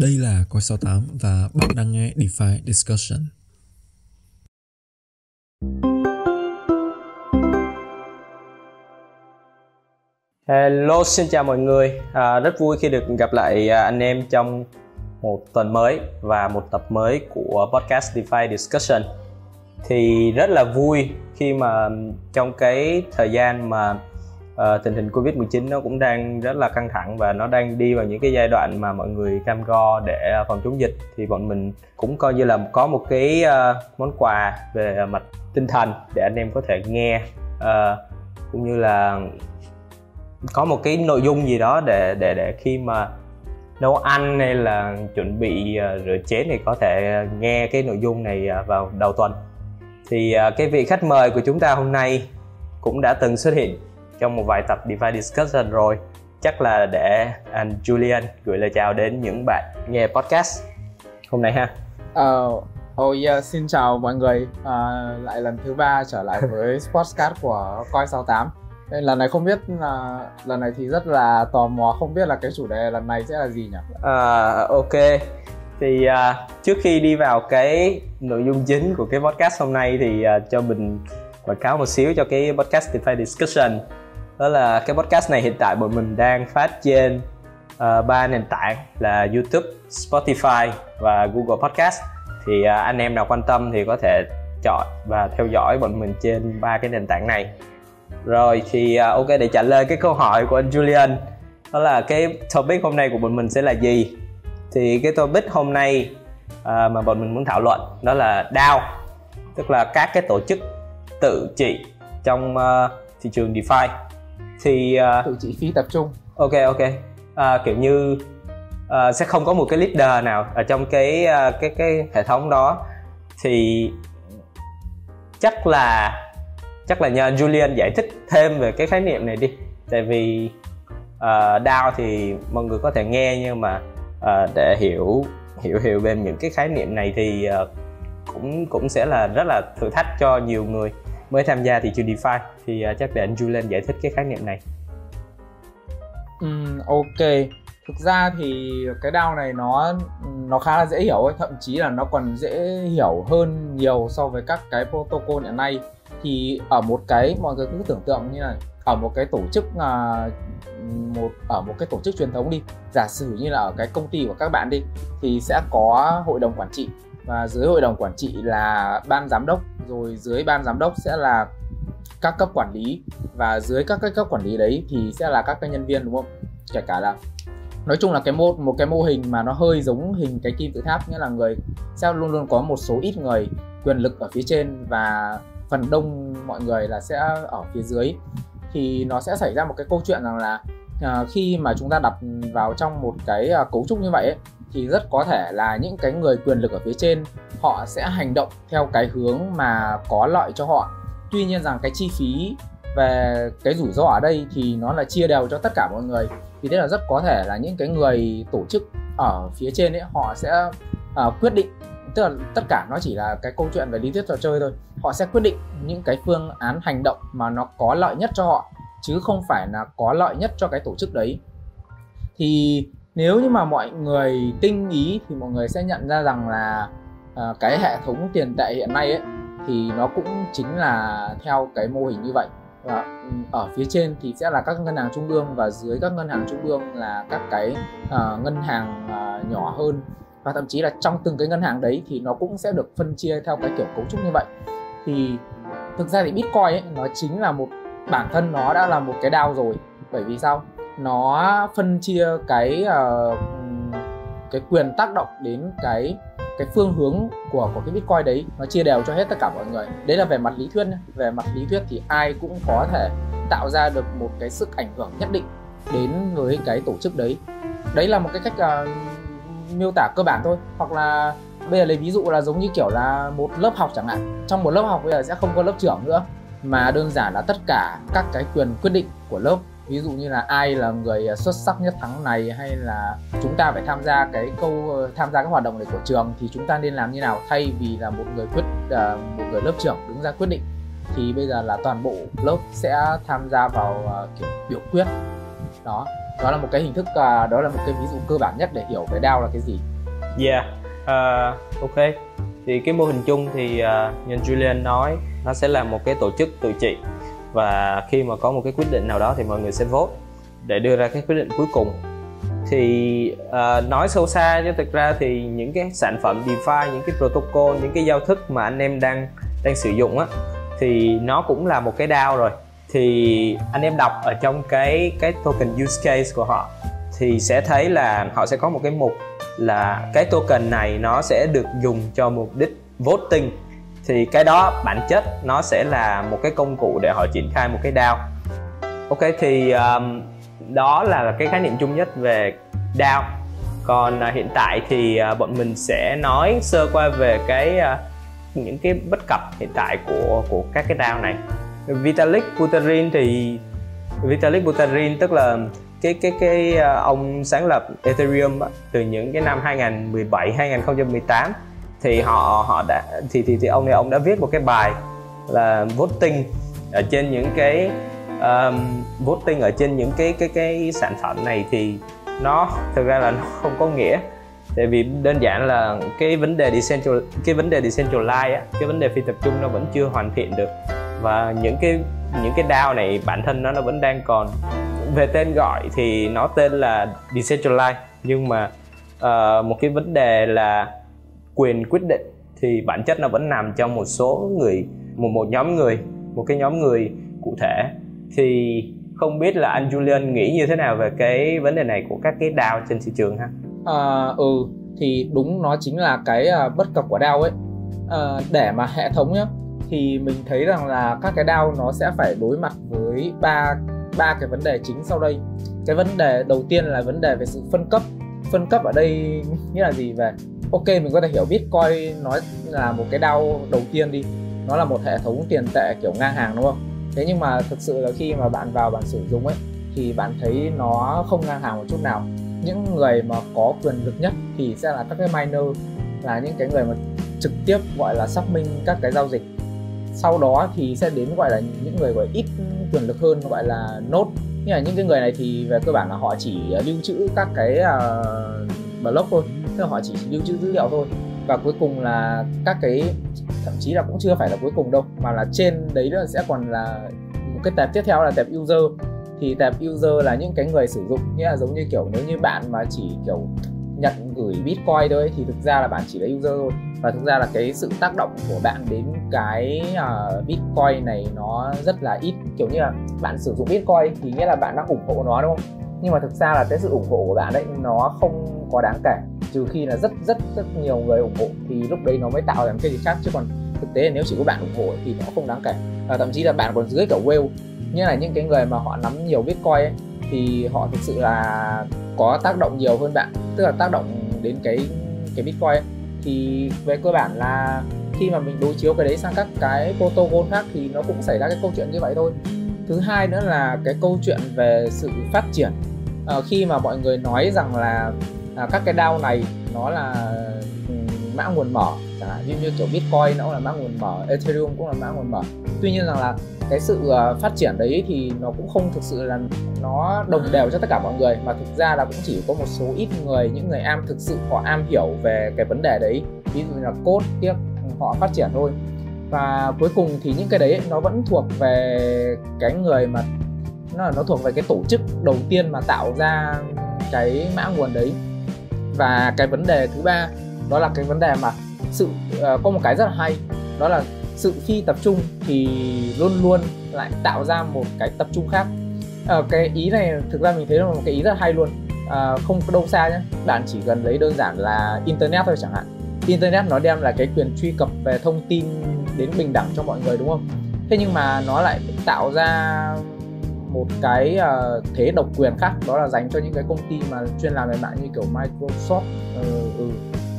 Đây là Coi 68 và bạn đang nghe DeFi Discussion. Hello, xin chào mọi người. À, rất vui khi được gặp lại à, anh em trong một tuần mới và một tập mới của podcast DeFi Discussion. Thì rất là vui khi mà trong cái thời gian mà uh, tình hình Covid-19 nó cũng đang rất là căng thẳng và nó đang đi vào những cái giai đoạn mà mọi người cam go để ờ, phòng chống dịch. Thì bọn mình cũng coi như là có một cái uh, món quà về mặt tinh thần để anh em có thể nghe. Uh, cũng như là có một cái nội dung gì đó để để để khi mà nấu ăn hay là chuẩn bị uh, rửa chén thì có thể nghe cái nội dung này uh, vào đầu tuần. Thì uh, cái vị khách mời của chúng ta hôm nay cũng đã từng xuất hiện trong một vài tập DeFi Discussion rồi. Chắc là để anh Julian gửi lời chào đến những bạn nghe podcast hôm nay ha. Uh, oh yeah, xin chào mọi người. Uh, lại lần thứ ba trở lại với Sportscast của Coi 68 lần này không biết là lần này thì rất là tò mò không biết là cái chủ đề lần này sẽ là gì nhỉ? À, ok. Thì uh, trước khi đi vào cái nội dung chính của cái podcast hôm nay thì uh, cho mình quảng cáo một xíu cho cái podcast DeFi Discussion đó là cái podcast này hiện tại bọn mình đang phát trên uh, ba nền tảng là YouTube, Spotify và Google Podcast. Thì uh, anh em nào quan tâm thì có thể chọn và theo dõi bọn mình trên ba cái nền tảng này. Rồi thì uh, ok để trả lời cái câu hỏi của anh Julian đó là cái topic hôm nay của bọn mình sẽ là gì? Thì cái topic hôm nay uh, mà bọn mình muốn thảo luận đó là DAO tức là các cái tổ chức tự trị trong uh, thị trường DeFi thì uh, tự trị phi tập trung. ok ok. Uh, kiểu như uh, sẽ không có một cái leader nào ở trong cái uh, cái cái hệ thống đó. Thì chắc là chắc là nhờ Julian giải thích thêm về cái khái niệm này đi. Tại vì uh, DAO thì mọi người có thể nghe nhưng mà uh, để hiểu hiểu hiểu về những cái khái niệm này thì uh, cũng cũng sẽ là rất là thử thách cho nhiều người mới tham gia thị trường DeFi thì uh, chắc để anh Julian giải thích cái khái niệm này. Um, ok, thực ra thì cái DAO này nó nó khá là dễ hiểu ấy, thậm chí là nó còn dễ hiểu hơn nhiều so với các cái protocol hiện nay. Thì ở một cái mọi người cứ tưởng tượng như là ở một cái tổ chức uh, một ở một cái tổ chức truyền thống đi. Giả sử như là ở cái công ty của các bạn đi thì sẽ có hội đồng quản trị và dưới hội đồng quản trị là ban giám đốc rồi dưới ban giám đốc sẽ là các cấp quản lý. Và dưới các cái cấp quản lý đấy thì sẽ là các cái nhân viên đúng không? Kể cả là nói chung là cái mô một cái mô hình mà nó hơi giống hình cái kim tự tháp nghĩa là người sẽ luôn luôn có một số ít người quyền lực ở phía trên và phần đông mọi người là sẽ ở phía dưới. Thì nó sẽ xảy ra một cái câu chuyện rằng là à, khi mà chúng ta đặt vào trong một cái à, cấu trúc như vậy ấy, thì rất có thể là những cái người quyền lực ở phía trên họ sẽ hành động theo cái hướng mà có lợi cho họ. Tuy nhiên rằng cái chi phí về cái rủi ro ở đây thì nó là chia đều cho tất cả mọi người. Vì thế là rất có thể là những cái người tổ chức ở phía trên ấy họ sẽ uh, quyết định tức là tất cả nó chỉ là cái câu chuyện về lý thuyết trò chơi thôi. Họ sẽ quyết định những cái phương án hành động mà nó có lợi nhất cho họ chứ không phải là có lợi nhất cho cái tổ chức đấy. Thì nếu như mà mọi người tinh ý thì mọi người sẽ nhận ra rằng là uh, cái hệ thống tiền tệ hiện nay ấy thì nó cũng chính là theo cái mô hình như vậy. Và ở phía trên thì sẽ là các ngân hàng trung ương và dưới các ngân hàng trung ương là các cái uh, ngân hàng uh, nhỏ hơn. Và thậm chí là trong từng cái ngân hàng đấy thì nó cũng sẽ được phân chia theo cái kiểu cấu trúc như vậy. Thì thực ra thì bitcoin ấy nó chính là một bản thân nó đã là một cái đao rồi. Bởi vì sao? Nó phân chia cái uh, cái quyền tác động đến cái cái phương hướng của của cái bitcoin đấy. Nó chia đều cho hết tất cả mọi người. Đấy là về mặt lý thuyết nhé. về mặt lý thuyết thì ai cũng có thể tạo ra được một cái sức ảnh hưởng nhất định đến với cái tổ chức đấy. Đấy là một cái cách uh, miêu tả cơ bản thôi. Hoặc là bây giờ lấy ví dụ là giống như kiểu là một lớp học chẳng hạn. Trong một lớp học bây giờ sẽ không có lớp trưởng nữa. Mà đơn giản là tất cả các cái quyền quyết định của lớp ví dụ như là ai là người à, xuất sắc nhất tháng này hay là chúng ta phải tham gia cái câu ờ, tham gia các hoạt động này của trường thì chúng ta nên làm như nào? Thay vì là một người quyết à, một người lớp trưởng đứng ra quyết định thì bây giờ là toàn bộ lớp sẽ tham gia vào à, kiểu biểu quyết. Đó đó là một cái hình thức đó là một cái ví dụ cơ bản nhất để hiểu cái DAO là cái gì. Yeah uh, ok. Thì cái mô hình chung thì uh, như Julian nói nó sẽ là một cái tổ chức tự trị và khi mà có một cái quyết định nào đó thì mọi người sẽ vote để đưa ra cái quyết định cuối cùng. Thì uh, nói sâu xa chứ thực ra thì những cái sản phẩm DeFi những cái protocol những cái giao thức mà anh em đang đang sử dụng á thì nó cũng là một cái DAO rồi. Thì anh em đọc ở trong cái cái token use case của họ thì sẽ thấy là họ sẽ có một cái mục là cái token này nó sẽ được dùng cho mục đích voting thì cái đó bản chất nó sẽ là một cái công cụ để họ triển khai một cái DAO. Ok thì um, đó là cái khái niệm chung nhất về DAO. Còn uh, hiện tại thì uh, bọn mình sẽ nói sơ qua về cái uh, những cái bất cập hiện tại của của các cái DAO này. Vitalik Buterin thì Vitalik Buterin tức là cái cái cái ông sáng lập Ethereum từ những cái năm 2017 2018 thì họ họ đã thì thì thì ông này ông đã viết một cái bài là voting ở trên những cái um, voting ở trên những cái cái cái sản phẩm này thì nó thực ra là nó không có nghĩa. Tại vì đơn giản là cái vấn đề decentral cái vấn đề decentralize á cái vấn đề phi tập trung nó vẫn chưa hoàn thiện được. Và những cái những cái DAO này bản thân nó nó vẫn đang còn. Về tên gọi thì nó tên là decentralize nhưng mà uh, một cái vấn đề là quyền quyết định thì bản chất nó vẫn nằm trong một số người một một nhóm người một cái nhóm người cụ thể thì không biết là anh Julian nghĩ như thế nào về cái vấn đề này của các cái DAO trên thị trường ha? À, ừ thì đúng nó chính là cái à, bất cập của DAO ấy. À, để mà hệ thống nhá thì mình thấy rằng là các cái DAO nó sẽ phải đối mặt với ba ba cái vấn đề chính sau đây. Cái vấn đề đầu tiên là vấn đề về sự phân cấp. Phân cấp ở đây nghĩa là gì về ok mình có thể hiểu Bitcoin nói là một cái đau đầu tiên đi. Nó là một hệ thống tiền tệ kiểu ngang hàng đúng không? Thế nhưng mà thực sự là khi mà bạn vào bạn sử dụng ấy thì bạn thấy nó không ngang hàng một chút nào. Những người mà có quyền lực nhất thì sẽ là các cái miner là những cái người mà trực tiếp gọi là xác minh các cái giao dịch. Sau đó thì sẽ đến gọi là những người gọi ít quyền lực hơn gọi là nốt như là những cái người này thì về cơ bản là họ chỉ lưu trữ các cái uh, block thôi tức là họ chỉ lưu trữ dữ liệu thôi. Và cuối cùng là các cái thậm chí là cũng chưa phải là cuối cùng đâu mà là trên đấy nữa sẽ còn là một cái tệp tiếp theo là tệp user. Thì tệp user là những cái người sử dụng nghĩa là giống như kiểu nếu như bạn mà chỉ kiểu nhận gửi bitcoin thôi thì thực ra là bạn chỉ là user thôi. Và thực ra là cái sự tác động của bạn đến cái uh, bitcoin này nó rất là ít. Kiểu như là bạn sử dụng bitcoin thì nghĩa là bạn đang ủng hộ nó đúng không? Nhưng mà thực ra là cái sự ủng hộ của bạn đấy nó không có đáng kể trừ khi là rất rất rất nhiều người ủng hộ thì lúc đấy nó mới tạo ra cái gì khác. Chứ còn thực tế là nếu chỉ có bạn ủng hộ thì nó không đáng kể. Và thậm chí là bạn còn dưới cả whale. Như là những cái người mà họ nắm nhiều bitcoin ấy, thì họ thực sự là có tác động nhiều hơn bạn. Tức là tác động đến cái cái bitcoin ấy. thì về cơ bản là khi mà mình đối chiếu cái đấy sang các cái protocol khác thì nó cũng xảy ra cái câu chuyện như vậy thôi. Thứ hai nữa là cái câu chuyện về sự phát triển. À, khi mà mọi người nói rằng là à, các cái DAO này nó là ừ, mã nguồn mở. Chẳng hạn như, như kiểu Bitcoin nó cũng là mã nguồn mở Ethereum cũng là mã nguồn mở. Tuy nhiên rằng là cái sự ờ, phát triển đấy thì nó cũng không thực sự là nó đồng đều cho tất cả mọi người mà thực ra là cũng chỉ có một số ít người những người am thực sự họ am hiểu về cái vấn đề đấy. Ví dụ như là code tiếp họ phát triển thôi. Và cuối cùng thì những cái đấy nó vẫn thuộc về cái người mà nó nó thuộc về cái tổ chức đầu tiên mà tạo ra cái mã nguồn đấy và cái vấn đề thứ ba đó là cái vấn đề mà sự uh, có một cái rất là hay đó là sự phi tập trung thì luôn luôn lại tạo ra một cái tập trung khác. Uh, cái ý này thực ra mình thấy là một cái ý rất hay luôn. Uh, không có đâu xa nhé bạn chỉ cần lấy đơn giản là internet thôi chẳng hạn. Internet nó đem là cái quyền truy cập về thông tin đến bình đẳng cho mọi người đúng không? Thế nhưng mà nó lại tạo ra một cái uh, thế độc quyền khác đó là dành cho những cái công ty mà chuyên làm về mạng như kiểu Microsoft uh, ừ.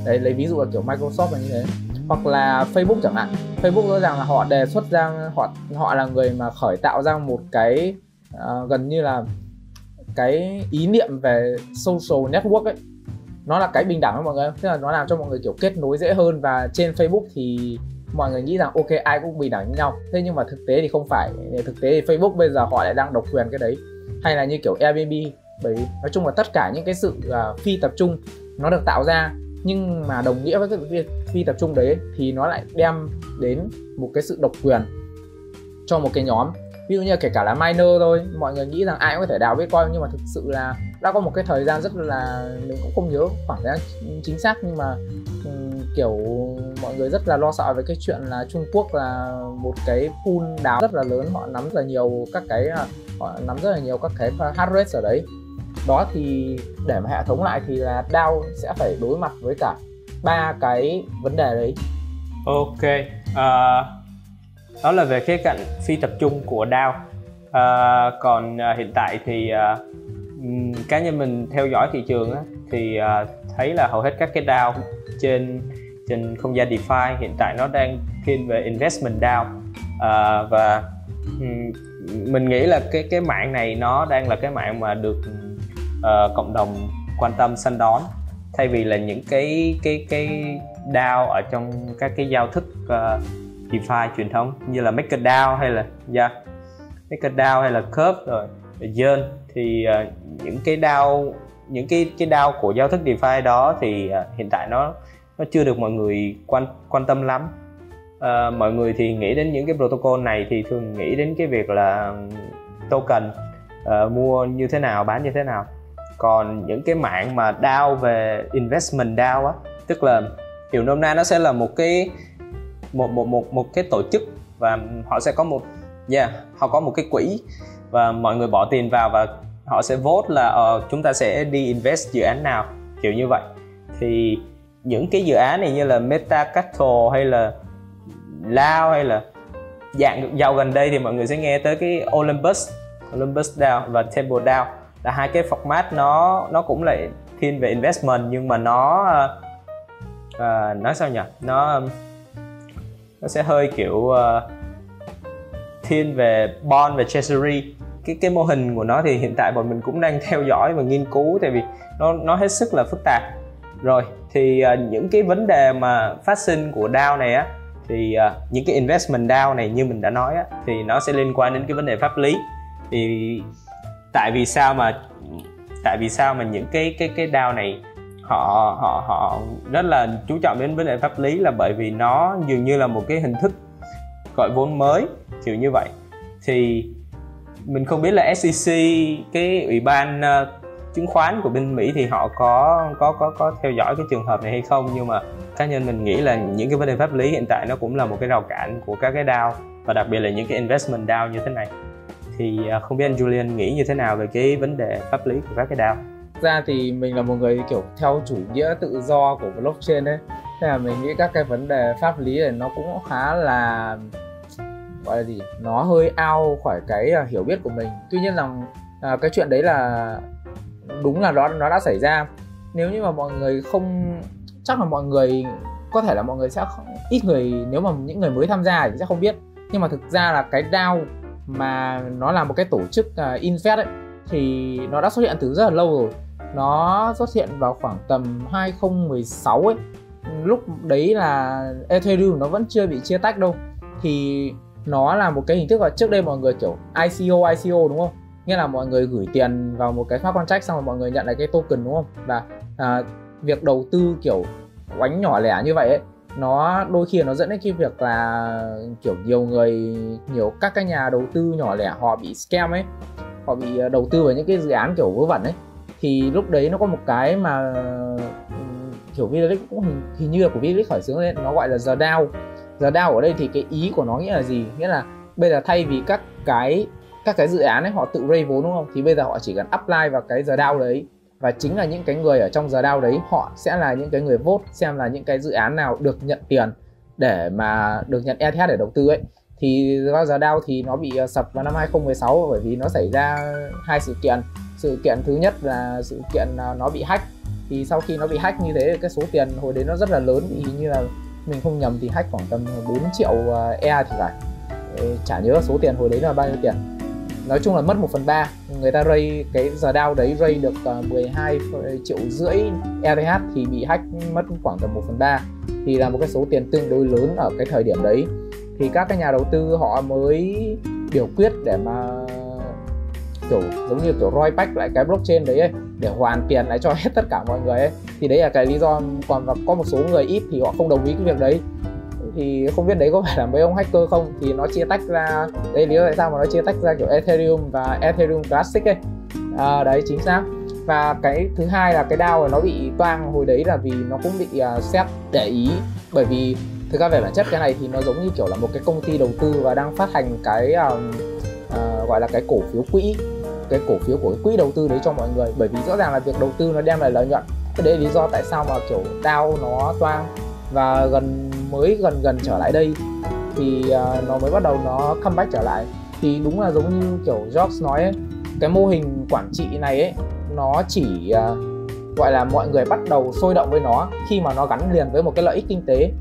đấy lấy ví dụ là kiểu Microsoft là như thế. Hoặc là Facebook chẳng hạn. Facebook rõ ràng là họ đề xuất ra họ họ là người mà khởi tạo ra một cái uh, gần như là cái ý niệm về social network ấy. Nó là cái bình đẳng với mọi người. Tức là nó làm cho mọi người kiểu kết nối dễ hơn và trên Facebook thì mọi người nghĩ rằng ok ai cũng bình đẳng như nhau. Thế nhưng mà thực tế thì không phải. Thực tế thì Facebook bây giờ họ lại đang độc quyền cái đấy. Hay là như kiểu Airbnb. Bởi nói chung là tất cả những cái sự uh, phi tập trung nó được tạo ra. Nhưng mà đồng nghĩa với cái phi, phi tập trung đấy thì nó lại đem đến một cái sự độc quyền cho một cái nhóm. Ví dụ như kể cả là miner thôi mọi người nghĩ rằng ai cũng có thể đào bitcoin nhưng mà thực sự là đã có một cái thời gian rất là mình cũng không nhớ khoảng thời gian chính xác nhưng mà um, kiểu mọi người rất là lo sợ về cái chuyện là Trung Quốc là một cái pool đào rất là lớn họ nắm rất là nhiều các cái à, họ nắm rất là nhiều các cái hard rate ở đấy. Đó thì để mà hệ thống lại thì là DAO sẽ phải đối mặt với cả ba cái vấn đề đấy. Ok uh, đó là về khía cạnh phi tập trung của DAO uh, à, còn uh, hiện tại thì uh, cá nhân mình theo dõi thị trường á, thì uh, thấy là hầu hết các cái DAO trên trên không gian DeFi hiện tại nó đang thiên về investment DAO uh, à, và um, mình nghĩ là cái cái mạng này nó đang là cái mạng mà được uh, cộng đồng quan tâm săn đón. Thay vì là những cái cái cái DAO ở trong các cái giao thức uh, DeFi truyền thống như là MakerDAO hay là yeah, MakerDAO hay là Curve rồi Yearn thì uh, những cái DAO những cái cái DAO của giao thức DeFi đó thì uh, hiện tại nó nó chưa được mọi người quan quan tâm lắm. Uh, mọi người thì nghĩ đến những cái protocol này thì thường nghĩ đến cái việc là token uh, mua như thế nào bán như thế nào. Còn những cái mạng mà DAO về investment DAO á tức là hiểu nôm na nó sẽ là một cái một một một một cái tổ chức và họ sẽ có một yeah họ có một cái quỹ và mọi người bỏ tiền vào và họ sẽ vote là uh, chúng ta sẽ đi invest dự án nào kiểu như vậy. Thì những cái dự án này như là Meta Capital hay là Lao hay là dạng giàu gần đây thì mọi người sẽ nghe tới cái Olympus Olympus DAO và Temple DAO là hai cái format nó nó cũng lại thiên về investment nhưng mà nó uh, nói sao nhỉ? Nó nó sẽ hơi kiểu uh, thiên về bond và treasury cái cái mô hình của nó thì hiện tại bọn mình cũng đang theo dõi và nghiên cứu tại vì nó nó hết sức là phức tạp. Rồi thì uh, những cái vấn đề mà phát sinh của DAO này á thì uh, những cái investment DAO này như mình đã nói á thì nó sẽ liên quan đến cái vấn đề pháp lý. Thì tại vì sao mà tại vì sao mà những cái cái cái DAO này họ họ họ rất là chú trọng đến vấn đề pháp lý là bởi vì nó dường như là một cái hình thức gọi vốn mới kiểu như vậy. Thì mình không biết là SEC cái ủy ban uh, chứng khoán của bên Mỹ thì họ có có có có theo dõi cái trường hợp này hay không? Nhưng mà cá nhân mình nghĩ là những cái vấn đề pháp lý hiện tại nó cũng là một cái rào cản của các cái DAO và đặc biệt là những cái investment DAO như thế này. Thì uh, không biết anh Julian nghĩ như thế nào về cái vấn đề pháp lý của các cái DAO ra thì mình là một người kiểu theo chủ nghĩa tự do của blockchain đấy thế là mình nghĩ các cái vấn đề pháp lý này nó cũng khá là gọi là gì nó hơi ao khỏi cái uh, hiểu biết của mình. Tuy nhiên là uh, cái chuyện đấy là đúng là nó nó đã xảy ra. Nếu như mà mọi người không chắc là mọi người có thể là mọi người sẽ không, ít người nếu mà những người mới tham gia thì sẽ không biết. Nhưng mà thực ra là cái DAO mà nó là một cái tổ chức à, uh, invest ấy thì nó đã xuất hiện từ rất là lâu rồi. Nó xuất hiện vào khoảng tầm 2016 ấy. Lúc đấy là Ethereum nó vẫn chưa bị chia tách đâu. Thì nó là một cái hình thức là trước đây mọi người kiểu ICO ICO đúng không? Nghĩa là mọi người gửi tiền vào một cái smart contract xong rồi mọi người nhận lại cái token đúng không? Và à, việc đầu tư kiểu oánh nhỏ lẻ như vậy ấy nó đôi khi nó dẫn đến cái việc là kiểu nhiều người nhiều các cái nhà đầu tư nhỏ lẻ họ bị scam ấy họ bị à, đầu tư vào những cái dự án kiểu vớ vẩn ấy. Thì lúc đấy nó có một cái mà ừ, kiểu Vitalik cũng hình, hình như là của Vitalik khởi xướng lên nó gọi là giờ down giờ đao ở đây thì cái ý của nó nghĩa là gì? Nghĩa là bây giờ thay vì các cái các cái dự án ấy, họ tự raise vốn, đúng không? Thì bây giờ họ chỉ cần apply vào cái giờ đao đấy. Và chính là những cái người ở trong giờ đao đấy, họ sẽ là những cái người vote xem là những cái dự án nào được nhận tiền để mà được nhận ETH để đầu tư ấy. Thì do giờ đao thì nó bị ờ, sập vào năm 2016 bởi vì nó xảy ra hai sự kiện. Sự kiện thứ nhất là sự kiện ờ, nó bị hack. Thì sau khi nó bị hack như thế, cái số tiền hồi đấy nó rất là lớn vì như là mình không nhầm thì hack khoảng tầm ờ, 4 triệu ờ, e thì phải. Ờ, chả nhớ số tiền hồi đấy là bao nhiêu tiền. Nói chung là mất 1 phần 3 người ta ray cái giờ đao đấy ray được 12 triệu rưỡi ETH thì bị hack mất khoảng tầm 1 phần 3 thì là một cái số tiền tương đối lớn ở cái thời điểm đấy. Thì các cái nhà đầu tư họ mới biểu quyết để mà kiểu giống như kiểu roi bách lại cái blockchain đấy ấy, để hoàn tiền lại cho hết tất cả mọi người ấy. Thì đấy là cái lý do còn có một số người ít thì họ không đồng ý cái việc đấy. Thì không biết đấy có phải là mấy ông hacker không? Thì nó chia tách ra đây lý do tại sao mà nó chia tách ra kiểu Ethereum và Ethereum Classic ấy. À, đấy chính xác. Và cái thứ hai là cái DAO nó bị toang hồi đấy là vì nó cũng bị à, uh, xét để ý. Bởi vì thực ra về bản chất cái này thì nó giống như kiểu là một cái công ty đầu tư và đang phát hành cái um, uh, gọi là cái cổ phiếu quỹ cái cổ phiếu của cái quỹ đầu tư đấy cho mọi người. Bởi vì rõ ràng là việc đầu tư nó đem lại lợi nhuận. Cái đấy lý do tại sao mà kiểu đau nó toang. Và gần mới gần gần trở lại đây thì uh, nó mới bắt đầu nó comeback trở lại. Thì đúng là giống như kiểu Jobs nói ấy, cái mô hình quản trị này ấy nó chỉ uh, gọi là mọi người bắt đầu sôi động với nó khi mà nó gắn liền với một cái lợi ích kinh tế.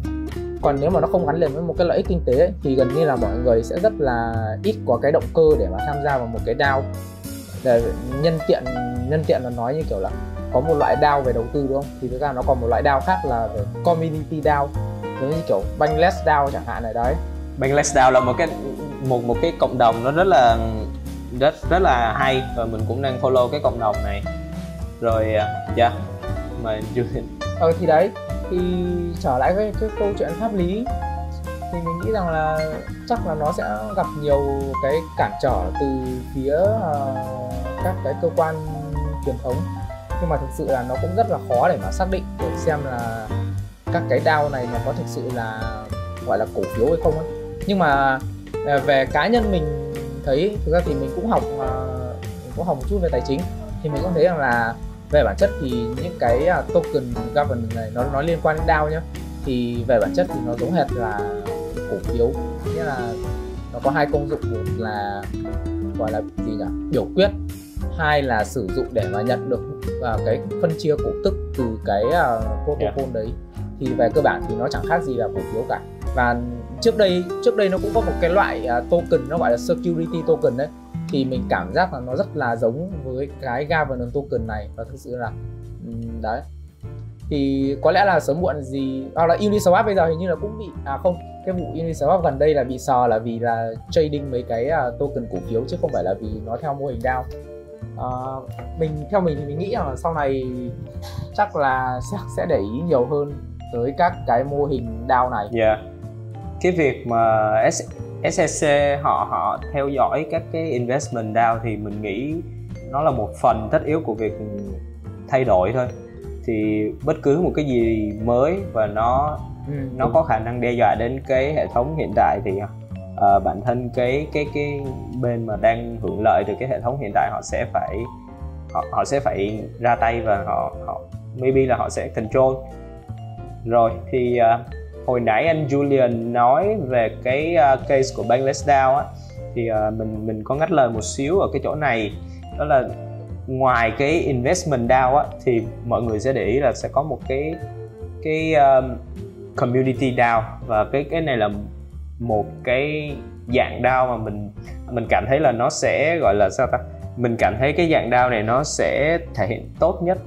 Còn nếu mà nó không gắn liền với một cái lợi ích kinh tế ấy, thì gần như là mọi người sẽ rất là ít có cái động cơ để mà tham gia vào một cái DAO để nhân tiện nhân tiện là nói như kiểu là có một loại DAO về đầu tư đúng không? Thì thực ra nó còn một loại DAO khác là về community DAO giống như kiểu Bankless DAO chẳng hạn này đấy. Bankless DAO là một cái một một cái cộng đồng nó rất là rất rất là hay và mình cũng đang follow cái cộng đồng này. Rồi à, dạ yeah. mà Julian. Ờ thì đấy thì trở lại với cái câu chuyện pháp lý thì mình nghĩ rằng là chắc là nó sẽ gặp nhiều cái cản trở từ phía uh, các cái cơ quan truyền thống. Nhưng mà thực sự là nó cũng rất là khó để mà xác định để xem là các cái DAO này nó có thực sự là gọi là cổ phiếu hay không ấy nhưng mà ờ, về cá nhân mình thấy thực ra thì mình cũng học ờ, mình cũng học một chút về tài chính. Thì mình cũng thấy rằng là về bản chất thì những cái à, token governance này nó nó liên quan đến DAO nhá. Thì về bản chất thì nó giống hệt là cổ phiếu. Nghĩa là nó có hai công dụng. Một là gọi là gì nhỉ? Biểu quyết. Hai là sử dụng để mà nhận được uh, cái phân chia cổ tức từ cái uh, protocol yeah. đấy. Thì về cơ bản thì nó chẳng khác gì là cổ phiếu cả. Và trước đây trước đây nó cũng có một cái loại uh, token nó gọi là security token đấy. Thì mình cảm giác là nó rất là giống với cái governance token này. Và thực sự là um, đấy. Thì có lẽ là sớm muộn gì hoặc là Uniswap bây giờ hình như là cũng bị à không cái vụ Uniswap gần đây là bị sò là vì là trading mấy cái uh, token cổ phiếu chứ không phải là vì nó theo mô hình DAO uh, mình theo mình thì mình nghĩ là sau này chắc là sẽ sẽ để ý nhiều hơn tới các cái mô hình DAO này. Yeah. Cái việc mà SSC họ họ theo dõi các cái investment DAO thì mình nghĩ nó là một phần tất yếu của việc thay đổi thôi. Thì bất cứ một cái gì mới và nó ừ, nó có khả năng đe dọa đến cái hệ thống hiện tại thì uh, bản thân cái cái cái bên mà đang hưởng lợi từ cái hệ thống hiện tại họ sẽ phải họ họ sẽ phải ra tay và họ họ maybe là họ sẽ control. Rồi thì uh, hồi nãy anh Julian nói về cái uh, case của Bankless DAO á thì uh, mình mình có ngắt lời một xíu ở cái chỗ này. Đó là ngoài cái investment DAO á thì mọi người sẽ để ý là sẽ có một cái cái um, community DAO và cái cái này là một cái dạng DAO mà mình mình cảm thấy là nó sẽ gọi là sao ta? Mình cảm thấy cái dạng DAO này nó sẽ thể hiện tốt nhất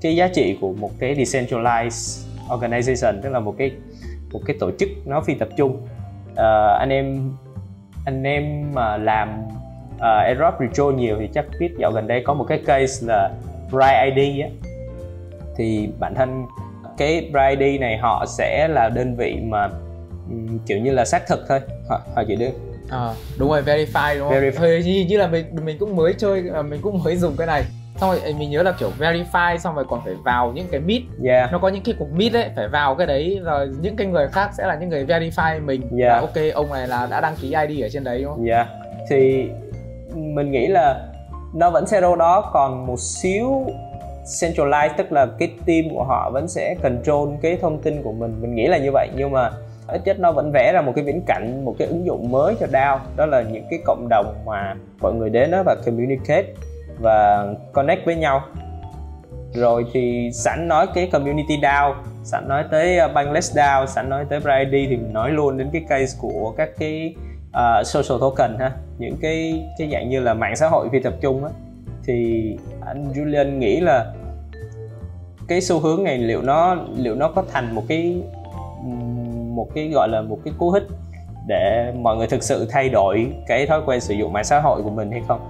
cái giá trị của một cái decentralized organization tức là một cái một cái tổ chức nó phi tập trung. Uh, anh em anh em mà làm ờ, uh, airdrop retro nhiều thì chắc biết dạo gần đây có một cái case là Bright ID á. Thì bản thân cái ID này họ sẽ là đơn vị mà kiểu như là xác thực thôi họ, họ chỉ đơn à, đúng rồi verify đúng không verify. như, như là mình mình cũng mới chơi mình cũng mới dùng cái này xong rồi mình nhớ là kiểu verify xong rồi còn phải vào những cái meet yeah. nó có những cái cuộc meet ấy phải vào cái đấy rồi những cái người khác sẽ là những người verify mình yeah. là ok ông này là đã đăng ký ID ở trên đấy đúng không? Yeah. thì mình nghĩ là nó vẫn sẽ đâu đó còn một xíu centralized tức là cái team của họ vẫn sẽ control cái thông tin của mình. Mình nghĩ là như vậy nhưng mà ít nhất nó vẫn vẽ ra một cái viễn cảnh một cái ứng dụng mới cho DAO. Đó là những cái cộng đồng mà mọi người đến đó và communicate và connect với nhau. Rồi thì sẵn nói cái community DAO sẵn nói tới ờ, Bangladesh Bankless DAO sẵn nói tới Bright thì mình nói luôn đến cái case của các cái uh, social token ha. Những cái cái dạng như là mạng xã hội phi tập trung á. Thì anh Julian nghĩ là cái xu hướng này liệu nó liệu nó có thành một cái một cái gọi là một cái cú hích để mọi người thực sự thay đổi cái thói quen sử dụng mạng xã hội của mình hay không?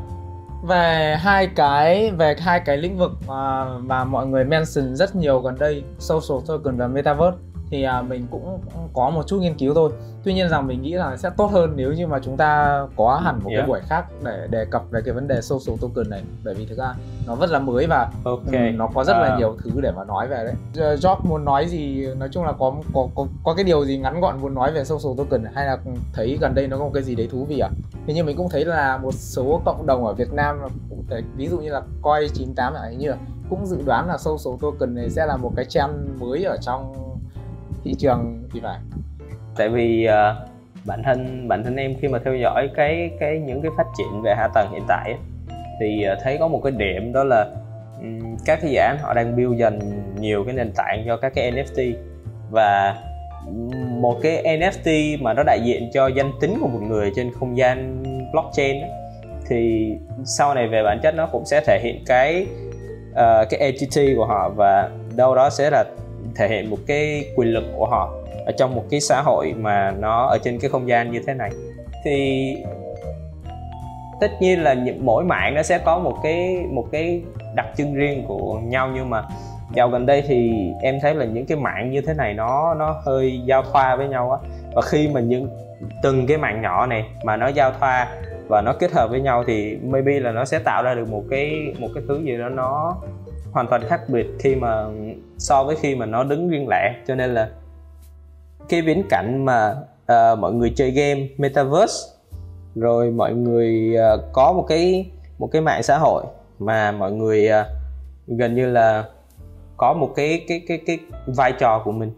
Về hai cái, về hai cái lĩnh vực mà mà mọi người mention rất nhiều gần đây, social token và metaverse thì à, mình cũng có một chút nghiên cứu thôi tuy nhiên rằng mình nghĩ là sẽ tốt hơn nếu như mà chúng ta có hẳn một yeah. cái buổi khác để đề cập về cái vấn đề social token này bởi vì thực ra nó rất là mới và okay. um, nó có rất uh. là à. nhiều thứ để mà nói về đấy Job muốn nói gì nói chung là có có có có cái điều gì ngắn gọn muốn nói về social token hay là thấy gần đây nó có một cái gì đấy thú vị à thì như mình cũng thấy là một số cộng đồng ở Việt Nam cũng ví dụ như là coi 98 là như là cũng dự đoán là social token này sẽ là một cái trend mới ở trong thị trường thì phải tại vì uh, bản thân bản thân em khi mà theo dõi cái cái những cái phát triển về hạ tầng hiện tại thì uh, thấy có một cái điểm đó là um, các cái dự án họ đang build dần nhiều cái nền tảng cho các cái NFT và một cái NFT mà nó đại diện cho danh tính của một người trên không gian blockchain thì sau này về bản chất nó cũng sẽ thể hiện cái uh, cái entity của họ và đâu đó sẽ là thể hiện một cái quyền lực của họ ở trong một cái xã hội mà nó ở trên cái không gian như thế này. Thì tất nhiên là mỗi mạng nó sẽ có một cái một cái đặc trưng riêng của nhau, nhưng mà dạo gần đây thì em thấy là những cái mạng như thế này nó nó hơi giao thoa với nhau á. Và khi mà những, từng cái mạng nhỏ này mà nó giao thoa và nó kết hợp với nhau thì maybe là nó sẽ tạo ra được một cái một cái thứ gì đó nó hoàn toàn khác biệt khi mà so với khi mà nó đứng riêng lẻ. Cho nên là cái viễn cảnh mà uh, mọi người chơi game metaverse rồi mọi người uh, có một cái một cái mạng xã hội mà mọi người uh, gần như là có một cái cái cái cái vai trò của mình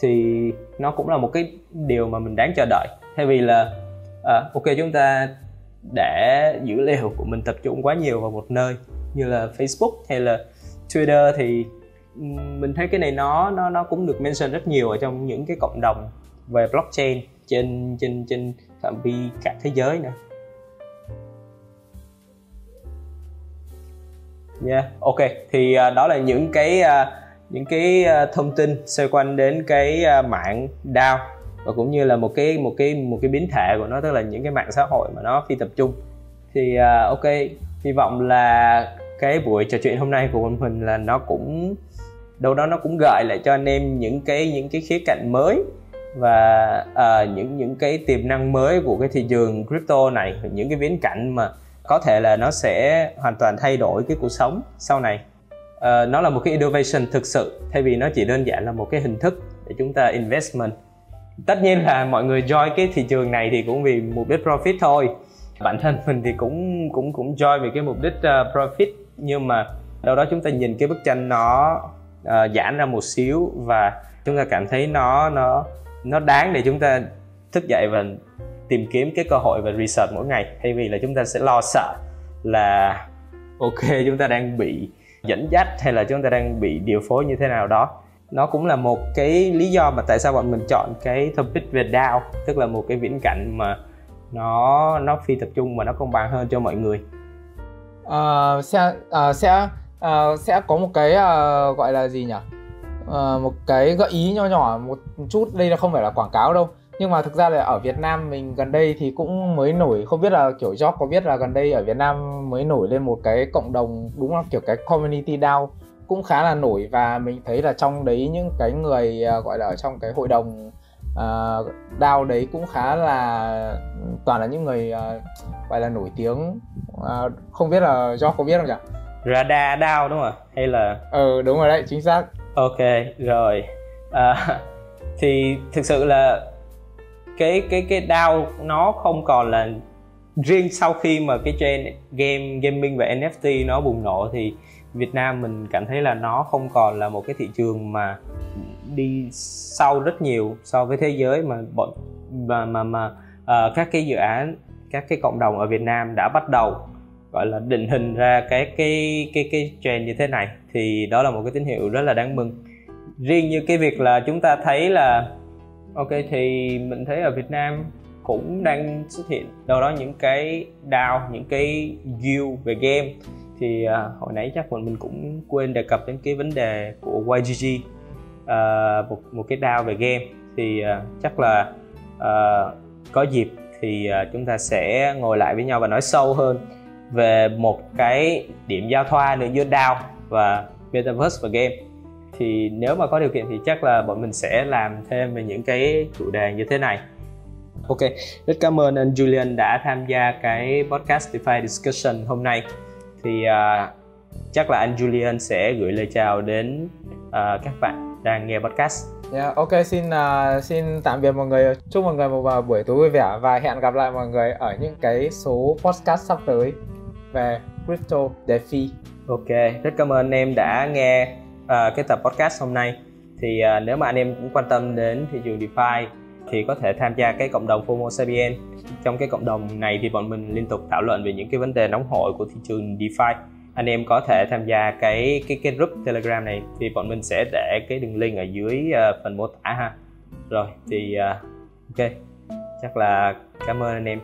thì nó cũng là một cái điều mà mình đáng chờ đợi. Thay vì là uh, ok chúng ta để dữ liệu của mình tập trung quá nhiều vào một nơi như là Facebook hay là Twitter thì ừ, mình thấy cái này nó nó nó cũng được mention rất nhiều ở trong những cái cộng đồng về blockchain trên trên trên phạm vi cả thế giới nữa. Yeah, ok. Thì uh, đó là những cái uh, những cái uh, thông tin xoay quanh đến cái uh, mạng DAO và cũng như là một cái một cái một cái biến thể của nó tức là những cái mạng xã hội mà nó phi tập trung. Thì uh, ok, hy vọng là cái buổi trò chuyện hôm nay của mình là nó cũng đâu đó nó cũng gợi lại cho anh em những cái những cái khía cạnh mới và uh, những những cái tiềm năng mới của cái thị trường crypto này những cái viễn cảnh mà có thể là nó sẽ hoàn toàn thay đổi cái cuộc sống sau này. Uh, nó là một cái innovation thực sự thay vì nó chỉ đơn giản là một cái hình thức để chúng ta investment. Tất nhiên là mọi người join cái thị trường này thì cũng vì mục đích profit thôi. Bản thân mình thì cũng cũng cũng join vì cái mục đích uh, profit nhưng mà đâu đó chúng ta nhìn cái bức tranh nó uh, giãn ra một xíu và chúng ta cảm thấy nó nó nó đáng để chúng ta thức dậy và tìm kiếm cái cơ hội và research mỗi ngày. Thay vì là chúng ta sẽ lo sợ là ok chúng ta đang bị dẫn dắt hay là chúng ta đang bị điều phối như thế nào đó. Nó cũng là một cái lý do mà tại sao bọn mình chọn cái topic về DAO tức là một cái viễn cảnh mà nó nó phi tập trung mà nó công bằng hơn cho mọi người uh, sẽ uh, sẽ uh, sẽ có một cái uh, gọi là gì nhỉ? Uh, một cái gợi ý nho nhỏ một chút. Đây là không phải là quảng cáo đâu. Nhưng mà thực ra là ở Việt Nam mình gần đây thì cũng mới nổi. Không biết là kiểu Job có biết là gần đây ở Việt Nam mới nổi lên một cái cộng đồng đúng là kiểu cái community DAO cũng khá là nổi. Và mình thấy là trong đấy những cái người uh, gọi là ở trong cái hội đồng uh, DAO đấy cũng khá là toàn là những người uh, gọi là nổi tiếng. Uh, không biết là do có biết không nhỉ? Radar DAO đúng không hay là ừ đúng rồi đấy chính xác. Ok rồi. À, thì thực sự là cái cái cái DAO nó không còn là riêng sau khi mà cái trend game gaming và NFT nó bùng nổ thì Việt Nam mình cảm thấy là nó không còn là một cái thị trường mà đi sau rất nhiều so với thế giới mà bọn mà mà mà uh, các cái dự án các cái cộng đồng ở Việt Nam đã bắt đầu gọi là định hình ra cái cái cái cái trend như thế này. Thì đó là một cái tín hiệu rất là đáng mừng. Riêng như cái việc là chúng ta thấy là ok thì mình thấy ở Việt Nam cũng đang xuất hiện đâu đó những cái DAO những cái guild về game. Thì uh, hồi nãy chắc bọn mình cũng quên đề cập đến cái vấn đề của YGG uh, một một cái DAO về game thì uh, chắc là uh, có dịp thì uh, chúng ta sẽ ngồi lại với nhau và nói sâu hơn về một cái điểm giao thoa nữa giữa DAO và Metaverse và game. Thì nếu mà có điều kiện thì chắc là bọn mình sẽ làm thêm về những cái chủ đề như thế này. Ok, rất cảm ơn anh Julian đã tham gia cái podcast DeFi discussion hôm nay. Thì uh, chắc là anh Julian sẽ gửi lời chào đến uh, các bạn đang nghe podcast. Yeah, ok xin uh, xin tạm biệt mọi người. Chúc mọi người một buổi tối vui vẻ và hẹn gặp lại mọi người ở những cái số podcast sắp tới về crypto DeFi. Ok, rất cảm ơn anh em đã nghe uh, cái tập podcast hôm nay. Thì uh, nếu mà anh em cũng quan tâm đến thị trường DeFi thì có thể tham gia cái cộng đồng FOMO Sapien. Trong cái cộng đồng này thì bọn mình liên tục thảo luận về những cái vấn đề nóng hổi của thị trường DeFi. Anh em có thể tham gia cái cái cái group Telegram này thì bọn mình sẽ để cái đường link ở dưới uh, phần mô tả ha. Rồi thì uh, ok. Chắc là cảm ơn anh em.